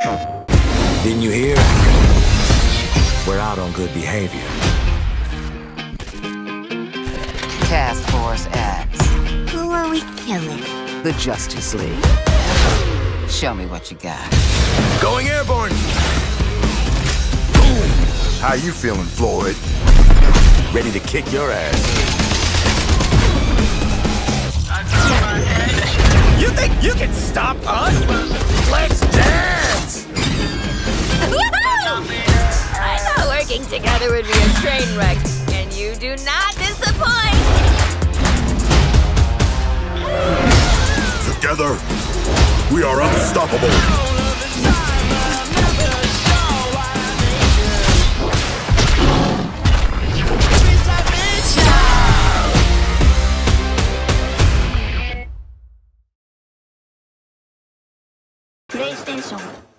Didn't you hear? We're out on good behavior. Task Force X. Who are we killing? The Justice League. Show me what you got. Going airborne! Boom! How you feeling, Floyd? Ready to kick your ass. You think you can stop us? Let's dance! Working together would be a train wreck, and you do not disappoint! Together, we are unstoppable! PlayStation